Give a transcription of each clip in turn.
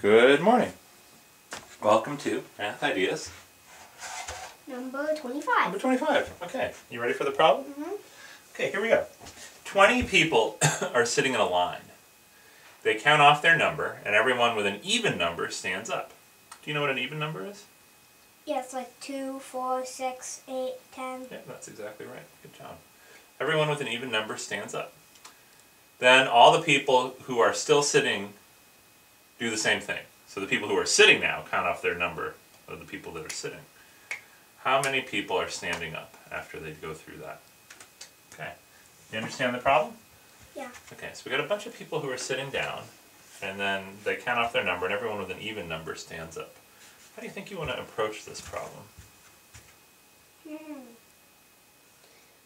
Good morning. Welcome to Math Ideas. Number 25. Number 25. Okay, you ready for the problem? Mhm. Okay, here we go. 20 people are sitting in a line. They count off their number, and everyone with an even number stands up. Do you know what an even number is? Yeah, it's like 2, 4, 6, 8, 10. Yeah, that's exactly right. Good job. Everyone with an even number stands up. Then all the people who are still sitting do the same thing. So the people who are sitting now count off their number of the people that are sitting. How many people are standing up after they go through that? Okay. You understand the problem? Yeah. Okay, so we got a bunch of people who are sitting down, and then they count off their number, and everyone with an even number stands up. How do you think you want to approach this problem? Hmm.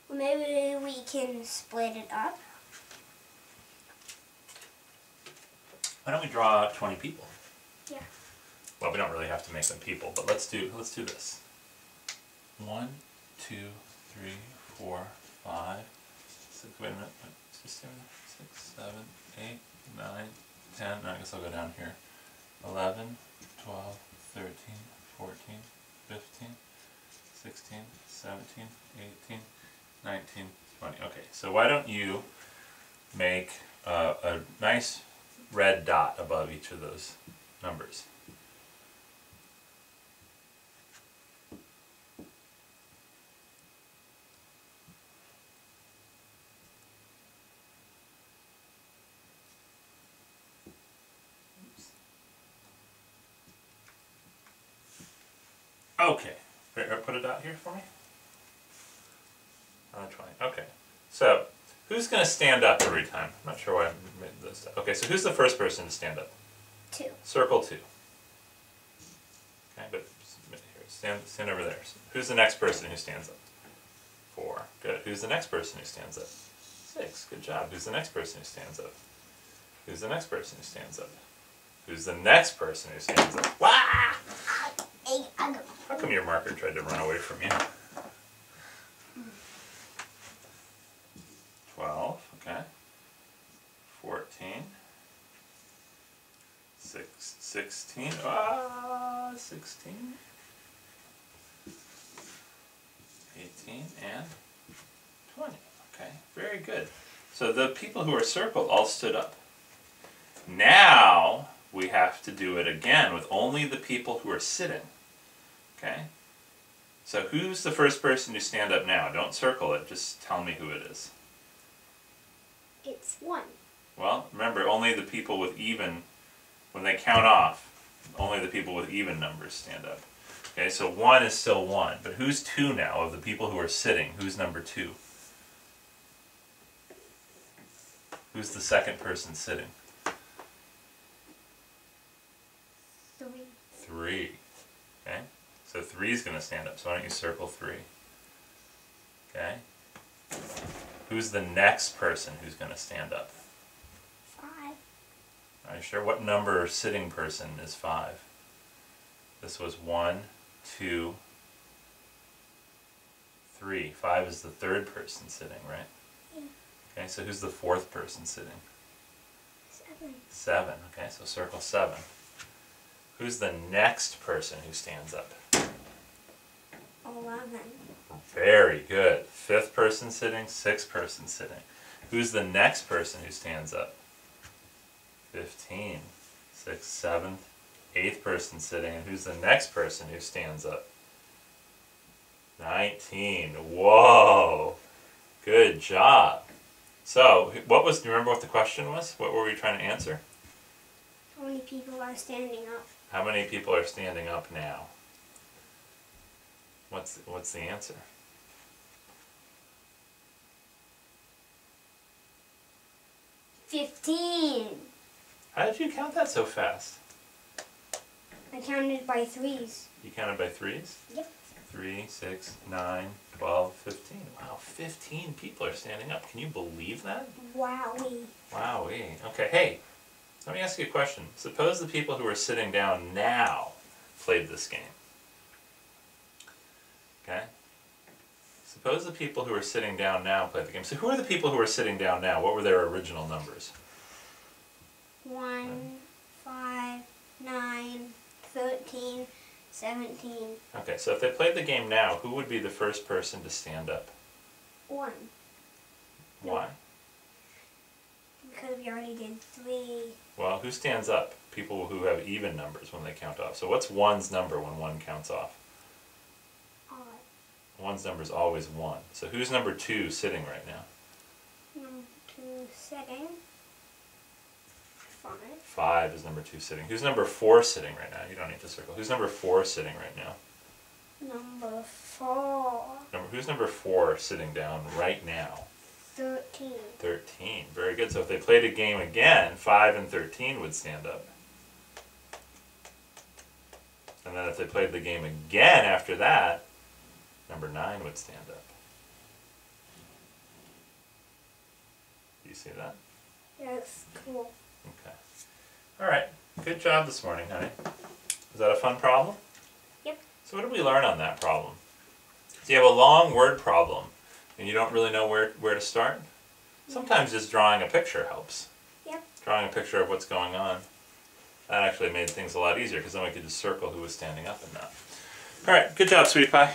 Well, maybe we can split it up. Why don't we draw 20 people? Yeah. Well, we don't really have to make them people, but let's do let's do this. One, two, three, four, five, six. Wait a minute. Six, seven, six, seven, eight, nine, ten. No, I guess I'll go down here. 11, 12, 13, 14, 15, 16, 17, 18, 19, 20. Okay, so why don't you make uh, a nice red dot above each of those numbers. Okay, put a dot here for me. The 20, okay. So, who's going to stand up every time? I'm not sure why I made this. Okay, so who's the first person to stand up? 2. Circle two. Okay, but here, stand, stand over there. Who's the next person who stands up? Four. Good. Who's the next person who stands up? Six. Good job. Who's the next person who stands up? Who's the next person who stands up? Who's the next person who stands up? Wah! I. How come your marker tried to run away from you? Twelve, okay. Fourteen. Six, sixteen. Ah, sixteen. Eighteen and twenty. Okay, very good. So the people who are circled all stood up. Now we have to do it again with only the people who are sitting. Okay? So who's the first person to stand up now? Don't circle it, just tell me who it is. It's 1. Well, remember, only the people with even, when they count off, only the people with even numbers stand up. Okay, so one is still one, but who's two now of the people who are sitting? Who's number two? Who's the second person sitting? 3. Three. Okay? So three is going to stand up, so why don't you circle three? Okay? Who's the next person who's going to stand up? 5. Are you sure? What number sitting person is five? This was one, two, three. Five is the third person sitting, right? Yeah. Okay, so who's the fourth person sitting? 7. Seven. Okay, so circle seven. Who's the next person who stands up? 11. Very good. Fifth person sitting, sixth person sitting. Who's the next person who stands up? Fifteen. Sixth, seventh, eighth person sitting. And who's the next person who stands up? Nineteen. Whoa. Good job. So, what was, do you remember what the question was? What were we trying to answer? How many people are standing up? How many people are standing up now? What's, what's the answer? Fifteen. How did you count that so fast? I counted by threes. You counted by threes? Yep. Three, six, nine, twelve, fifteen. Wow, fifteen people are standing up. Can you believe that? Wowie. Wowee. Okay, hey, let me ask you a question. Suppose the people who are sitting down now played this game. Okay? Suppose the people who are sitting down now played the game. So who are the people who are sitting down now? What were their original numbers? One, five, seventeen, Okay, so if they played the game now, who would be the first person to stand up? one. Why? Because we already did three. Well, who stands up? People who have even numbers when they count off. So what's one's number when one counts off? Odd. One's number is always one. So who's number two sitting right now? Number two sitting. Five. Is number two sitting. Who's number four sitting right now? You don't need to circle. Who's number four sitting right now? Number four. Number, who's number four sitting down right now? Thirteen. 13. Very good. So if they played a game again, 5 and 13 would stand up. And then if they played the game again after that, number 9 would stand up. Do you see that? That's cool. Okay. All right. Good job this morning, honey. Is that a fun problem? Yep. So what did we learn on that problem? So you have a long word problem and you don't really know where, where to start? Mm-hmm. Sometimes just drawing a picture helps. Yep. Drawing a picture of what's going on. That actually made things a lot easier because then we could just circle who was standing up and not. All right. Good job, sweetie pie.